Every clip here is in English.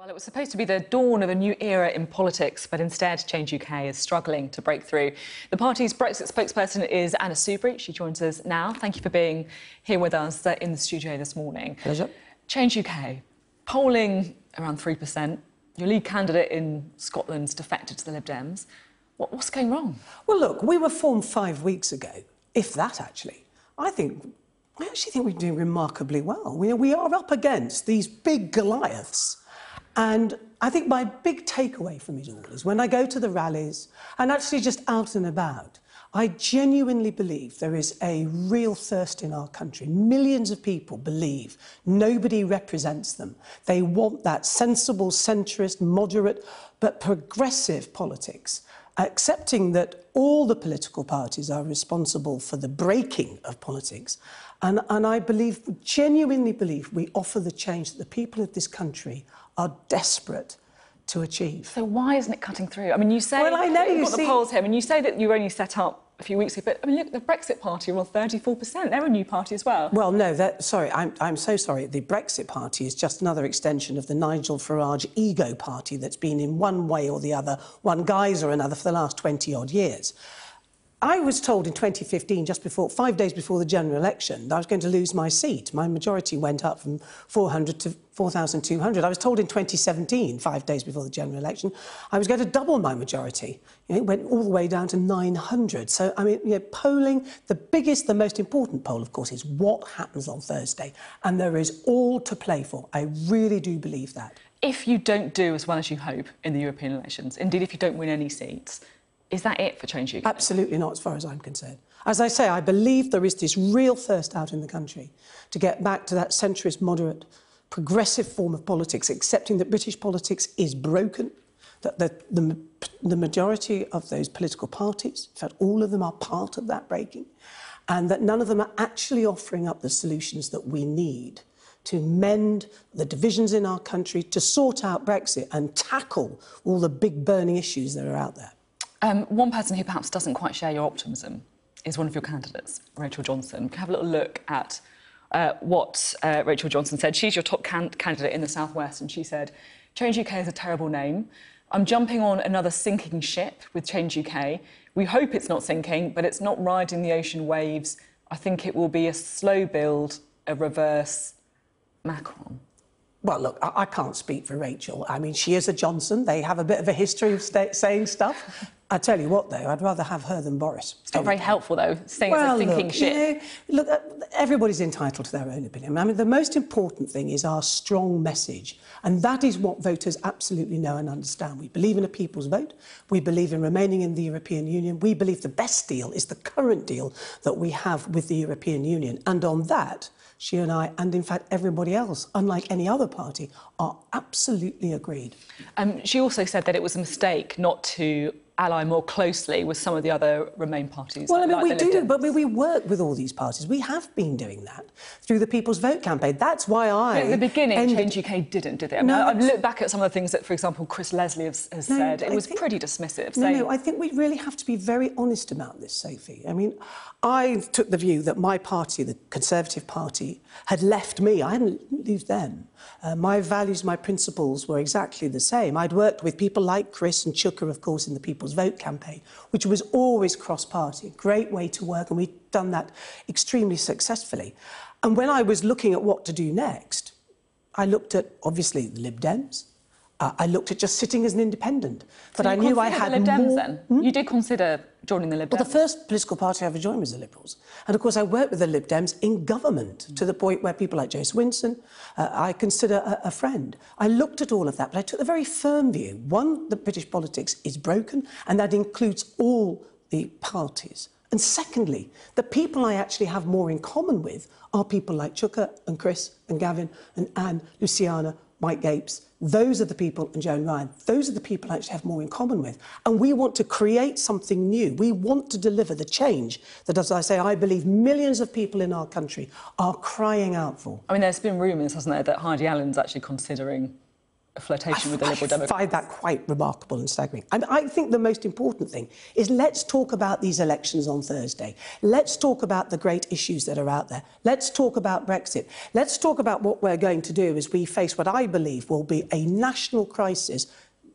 Well, it was supposed to be the dawn of a new era in politics, but instead, Change UK is struggling to break through. The party's Brexit spokesperson is Anna Soubry. She joins us now. Thank you for being here with us uh, in the studio this morning. Pleasure. Change UK, polling around 3%. Your lead candidate in Scotland's defected to the Lib Dems. What, what's going wrong? Well, look, we were formed five weeks ago, if that actually. I think, I actually think we're doing remarkably well. We, we are up against these big Goliaths and I think my big takeaway from it all is when I go to the rallies and actually just out and about, I genuinely believe there is a real thirst in our country. Millions of people believe nobody represents them. They want that sensible, centrist, moderate, but progressive politics, accepting that all the political parties are responsible for the breaking of politics. And, and I believe, genuinely believe, we offer the change that the people of this country are desperate to achieve. So why isn't it cutting through? I mean, you say well, I know you've got see... the polls here, I mean, you say that you only set up a few weeks ago, but I mean, look, the Brexit Party are on 34%. They're a new party as well. Well, no, that, sorry, I'm, I'm so sorry. The Brexit Party is just another extension of the Nigel Farage ego party that's been in one way or the other, one guise or another for the last 20 odd years. I was told in 2015, just before, five days before the general election, that I was going to lose my seat. My majority went up from 400 to 4,200. I was told in 2017, five days before the general election, I was going to double my majority. You know, it went all the way down to 900. So, I mean, you know, polling, the biggest, the most important poll, of course, is what happens on Thursday. And there is all to play for. I really do believe that. If you don't do as well as you hope in the European elections, indeed, if you don't win any seats, is that it for Change UK? Absolutely not, as far as I'm concerned. As I say, I believe there is this real thirst out in the country to get back to that centrist, moderate, progressive form of politics, accepting that British politics is broken, that the, the, the majority of those political parties, in fact, all of them are part of that breaking, and that none of them are actually offering up the solutions that we need to mend the divisions in our country, to sort out Brexit and tackle all the big burning issues that are out there. Um, one person who perhaps doesn't quite share your optimism is one of your candidates, Rachel Johnson. Can have a little look at uh, what uh, Rachel Johnson said. She's your top can candidate in the Southwest, and she said, Change UK is a terrible name. I'm jumping on another sinking ship with Change UK. We hope it's not sinking, but it's not riding the ocean waves. I think it will be a slow build, a reverse Macron. Well, look, I, I can't speak for Rachel. I mean, she is a Johnson. They have a bit of a history of saying stuff. I tell you what, though, I'd rather have her than Boris. It's not very helpful, though, saying well, it's a thinking look, ship. You know, look, uh, everybody's entitled to their own opinion. I mean, the most important thing is our strong message, and that is what voters absolutely know and understand. We believe in a people's vote. We believe in remaining in the European Union. We believe the best deal is the current deal that we have with the European Union. And on that, she and I, and in fact everybody else, unlike any other party, are absolutely agreed. Um, she also said that it was a mistake not to ally more closely with some of the other Remain parties. Well, I mean, like we do, but we work with all these parties. We have been doing that through the People's Vote campaign. That's why I. at the beginning, ended... Change UK didn't, did it? I mean, no, I've looked back at some of the things that, for example, Chris Leslie has, has no, said. It was think... pretty dismissive. No, saying... no, I think we really have to be very honest about this, Sophy. I mean, I took the view that my party, the Conservative Party, had left me. I hadn't left them. Uh, my values, my principles were exactly the same. I'd worked with people like Chris and Chuka, of course, in the People's Vote campaign, which was always cross-party, great way to work, and we've done that extremely successfully. And when I was looking at what to do next, I looked at, obviously, the Lib Dems, uh, I looked at just sitting as an independent. But so I knew I had the Lib Dems more... then? Hmm? You did consider joining the Lib Dems? Well, the first political party I ever joined was the Liberals. And of course, I worked with the Lib Dems in government mm. to the point where people like Jo Swinson, uh, I consider a, a friend. I looked at all of that, but I took the very firm view. One, that British politics is broken, and that includes all the parties. And secondly, the people I actually have more in common with are people like Chuka and Chris and Gavin and Anne, Luciana, Mike Gapes, those are the people, and Joan Ryan, those are the people I actually have more in common with. And we want to create something new. We want to deliver the change that, as I say, I believe millions of people in our country are crying out for. I mean, there's been rumours, hasn't there, that Heidi Allen's actually considering a flirtation with the Liberal Democrats. I find that quite remarkable and staggering. And I think the most important thing is let's talk about these elections on Thursday. Let's talk about the great issues that are out there. Let's talk about Brexit. Let's talk about what we're going to do as we face what I believe will be a national crisis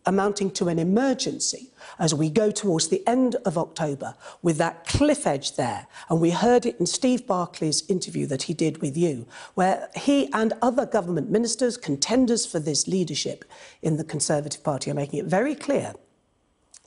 amounting to an emergency as we go towards the end of October with that cliff edge there. And we heard it in Steve Barclay's interview that he did with you, where he and other government ministers, contenders for this leadership in the Conservative Party, are making it very clear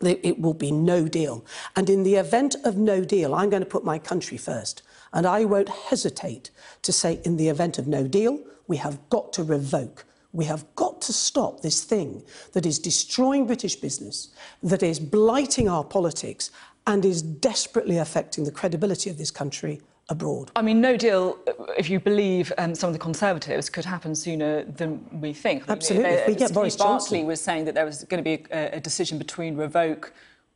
that it will be no deal. And in the event of no deal, I'm going to put my country first. And I won't hesitate to say, in the event of no deal, we have got to revoke we have got to stop this thing that is destroying British business, that is blighting our politics, and is desperately affecting the credibility of this country abroad. I mean, no deal, if you believe um, some of the Conservatives, could happen sooner than we think. I mean, Absolutely. if we get Steve Boris Barclay Johnson. was saying that there was going to be a, a decision between revoke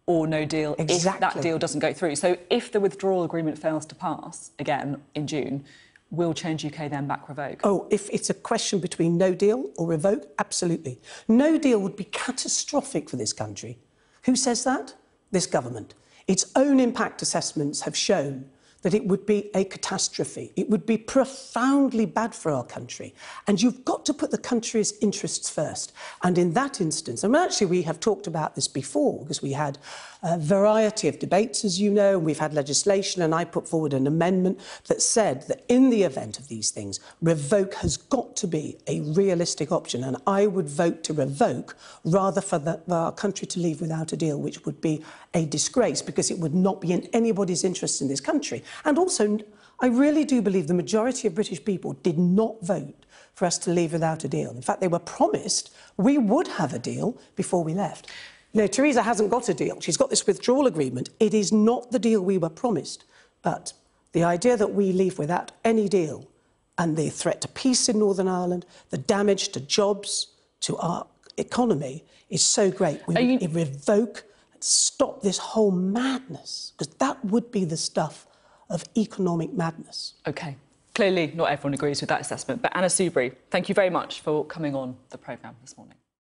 or no deal if that deal doesn't go through. So if the withdrawal agreement fails to pass again in June, will Change UK then back revoke? Oh, if it's a question between no deal or revoke, absolutely. No deal would be catastrophic for this country. Who says that? This government. Its own impact assessments have shown that it would be a catastrophe. It would be profoundly bad for our country. And you've got to put the country's interests first. And in that instance, and actually we have talked about this before because we had a variety of debates, as you know, and we've had legislation, and I put forward an amendment that said that in the event of these things, revoke has got to be a realistic option. And I would vote to revoke rather for, the, for our country to leave without a deal, which would be a disgrace because it would not be in anybody's interest in this country. And also, I really do believe the majority of British people did not vote for us to leave without a deal. In fact, they were promised we would have a deal before we left. No, Theresa hasn't got a deal. She's got this withdrawal agreement. It is not the deal we were promised. But the idea that we leave without any deal and the threat to peace in Northern Ireland, the damage to jobs, to our economy is so great. We you- revoke, and stop this whole madness, because that would be the stuff of economic madness. OK. Clearly, not everyone agrees with that assessment. But Anna Soubry, thank you very much for coming on the programme this morning.